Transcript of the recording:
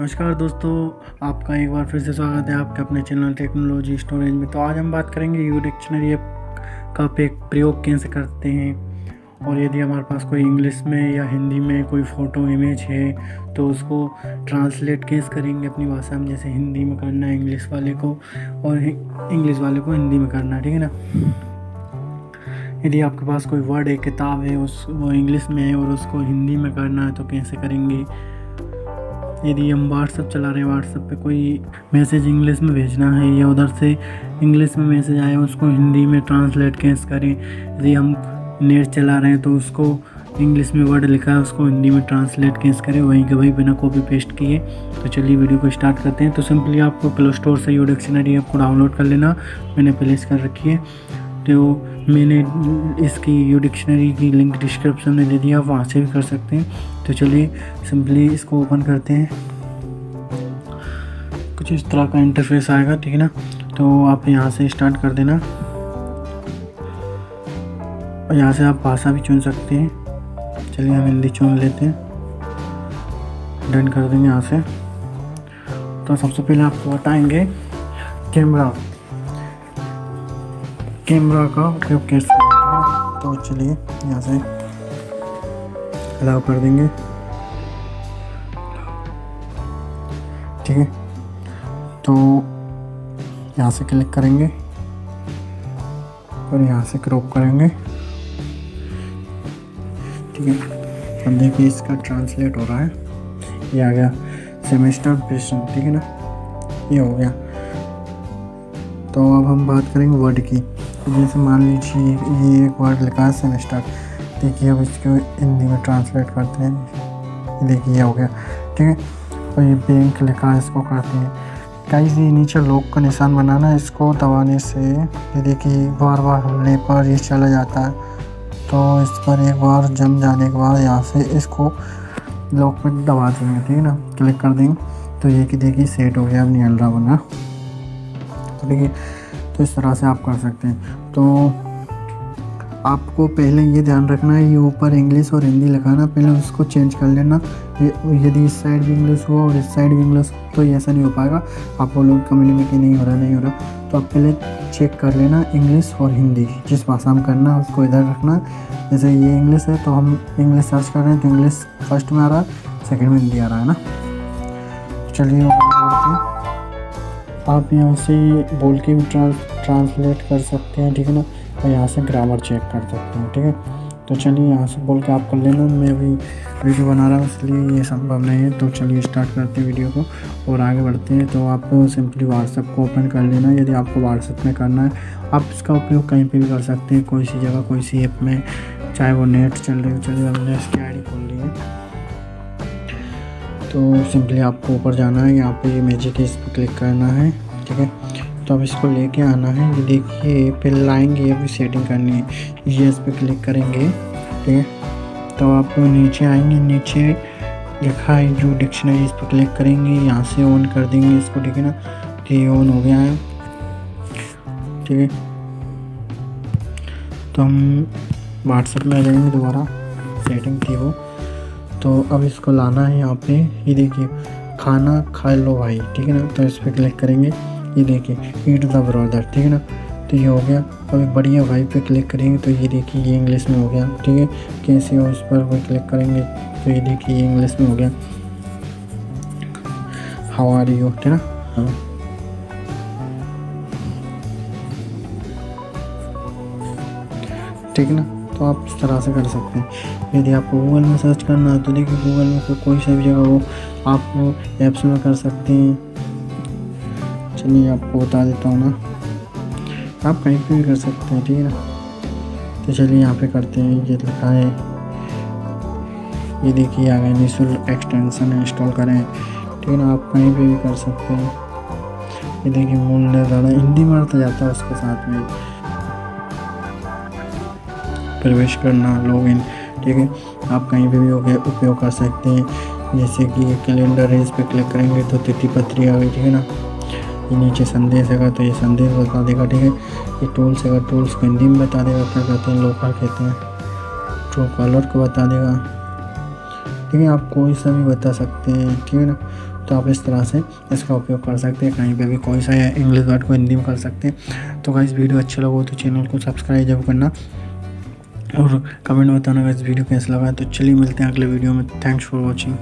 नमस्कार दोस्तों, आपका एक बार फिर से स्वागत है आपके अपने चैनल टेक्नोलॉजी स्टोरेज में। तो आज हम बात करेंगे यू डिक्शनरी ऐप का प्रयोग कैसे करते हैं। और यदि हमारे पास कोई इंग्लिश में या हिंदी में कोई फ़ोटो इमेज है तो उसको ट्रांसलेट कैसे करेंगे अपनी भाषा में? जैसे हिंदी में करना है इंग्लिश वाले को और इंग्लिश वाले को हिंदी में करना ठीक है ना? यदि आपके पास कोई वर्ड है किताब है, उस, वो इंग्लिश में है और उसको हिंदी में करना है तो कैसे करेंगे? यदि हम व्हाट्सअप चला रहे हैं व्हाट्सअप पे कोई मैसेज इंग्लिश में भेजना है या उधर से इंग्लिश में मैसेज आए उसको हिंदी में ट्रांसलेट कैसे करें? यदि हम नेट चला रहे हैं तो उसको इंग्लिश में वर्ड लिखा है, उसको हिंदी में ट्रांसलेट कैसे करें? वहीं के वहीं बिना कॉपी पेस्ट किए। तो चलिए वीडियो को स्टार्ट करते हैं। तो सिंपली आपको प्ले स्टोर से यू डिक्शनरी ऐप को डाउनलोड कर लेना। मैंने प्लेस कर रखी है। तो मैंने इसकी, यू डिक्शनरी की लिंक डिस्क्रिप्शन में दे दिया वहाँ से भी कर सकते हैं। तो चलिए सिंपली इसको ओपन करते हैं। कुछ इस तरह का इंटरफेस आएगा, ठीक है ना? तो आप यहाँ से स्टार्ट कर देना। और यहाँ से आप भाषा भी चुन सकते हैं। चलिए, हम हिंदी चुन लेते हैं। डन कर देंगे यहाँ से। तो सबसे पहले आपको बताएँगे कैमरा कैमरा का उपयोग कैसे करेंगे तो चलिए, यहाँ से अलाउ कर देंगे। ठीक है? तो यहाँ से क्लिक करेंगे और यहाँ से क्रॉप करेंगे। ठीक है? अब देखिए, इसका ट्रांसलेट हो रहा है। ये आ गया सेमेस्टर प्रेशन ठीक है ना? ये हो गया। तो अब हम बात करेंगे वर्ड की। जैसे मान लीजिए ये एक वर्ड लिखा है सेमेस्टर, देखिए अब इसको हिंदी में ट्रांसलेट करते हैं। देखिए ये हो गया, ठीक है? और ये बैंक लिखा है, इसको करते हैं। कहीं से नीचे लॉक का निशान बनाना इसको दबाने से, ये देखिए, बार बार हल्ले पर ये चला जाता है। तो इस पर एक बार जम जाने के बाद यहाँ से इसको लॉक पे दबा देंगे, ठीक है ना? क्लिक कर देंगे। तो ये कि देखिए सेट हो गया, अब नहीं हल रहा बना। तो देखिए तो इस तरह से आप कर सकते हैं। तो आपको पहले ये ध्यान रखना है, ये ऊपर इंग्लिश और हिंदी लगाना पहले उसको चेंज कर लेना। यदि इस साइड भी इंग्लिश हुआ और इस साइड भी इंग्लिश तो ऐसा नहीं हो पाएगा। आप बोलोगे कम्युनिटी में कि नहीं हो रहा, नहीं हो रहा। तो आप पहले चेक कर लेना इंग्लिश और हिंदी जिस भाषा में करना है, उसको इधर रखना। जैसे ये इंग्लिश है तो हम इंग्लिश सर्च कर रहे हैं तो इंग्लिश फ़र्स्ट में आ रहा है सेकेंड में हिंदी आ रहा है ना। चलिए, आप यहाँ से बोल के भी ट्रांस ट्रांसलेट कर सकते हैं, ठीक है ना? और यहाँ से ग्रामर चेक कर सकते हैं, ठीक है? तो चलिए यहाँ से बोल के आप कर लेना मैं भी वीडियो बना रहा हूँ, इसलिए ये संभव नहीं है। तो चलिए स्टार्ट करते हैं वीडियो को और आगे बढ़ते हैं। तो आप सिंपली व्हाट्सअप को ओपन कर लेना। यदि आपको व्हाट्सअप में करना है, आप इसका उपयोग कहीं पर भी कर सकते हैं। कोई सी जगह, कोई सी ऐप में, चाहे वो नेट चल रही हो, चलिए हमने इसकी आई खोल ली है। तो सिंपली आपको ऊपर जाना है। यहाँ पे मैजिक इस पर क्लिक करना है, ठीक है? तो अब इसको लेके आना है। ये देखिए, फिर लाएँगे ये भी सेटिंग करनी है। ये इस पर क्लिक करेंगे, ठीक है? तो आप नीचे आएँगे, नीचे लिखा है जो डिक्शनरी इस पर क्लिक करेंगे, यहाँ से ऑन कर देंगे इसको, ठीक है ना? तो ये ऑन हो गया है, ठीक है? तो हम व्हाट्सएप में आ जाएँगे दोबारा सेटिंग थी वो। तो अब इसको लाना है यहाँ पे। ये देखिए, खाना खा लो भाई, ठीक है ना? तो इस पर क्लिक करेंगे। ये देखिए, ईट द ब्रदर ठीक है ना? तो ये हो गया। अभी बढ़िया भाई पे क्लिक करेंगे तो ये देखिए, ये इंग्लिश में हो गया, ठीक है? कैसे हो इस पर कोई क्लिक करेंगे तो ये देखिए, ये इंग्लिश में हो गया। हाउ आर यू ठीक है ना? हाँ। ठीक है ना? तो आप इस तरह से कर सकते हैं। यदि आपको गूगल में सर्च करना है तो देखिए गूगल में कोई सा भी जगह हो, आप ऐप्स में कर सकते हैं। चलिए आपको बता देता हूँ ना। आप कहीं पे भी कर सकते हैं, ठीक है ना? तो चलिए यहाँ पे करते हैं, ये लिखा है। ये देखिए, आ गए निःशुल्क एक्सटेंशन इंस्टॉल करें। ठीक है ना, आप कहीं पे भी कर सकते हैं। ये देखिए मूल्य ज़्यादा हिंदी में आता जाता है उसके साथ में। प्रवेश करना लॉगिन ठीक है? आप कहीं पे भी उपयोग कर सकते हैं। जैसे कि कैलेंडर है इस पर क्लिक करेंगे तो तिथि पत्री आ गई, ठीक है ना? ये नीचे संदेश है तो ये संदेश बता देगा, ठीक है? ये टूल्स है टूल्स को हिंदी में बता देगा, क्या कहते हैं लोकर कहते हैं। ट्रू कॉलर को बता देगा। ठीक है, आप कोई सा भी बता सकते हैं, ठीक है ना? तो आप इस तरह से इसका उपयोग कर सकते हैं, कहीं पे भी कोई सा इंग्लिश वर्ड को हिंदी में कर सकते हैं। तो गाइस वीडियो अच्छा लगा तो चैनल को सब्सक्राइब ज़रूर करना। और कमेंट बताना अगर इस वीडियो कैसा लगा? तो चलिए मिलते हैं अगले वीडियो में। Thanks for watching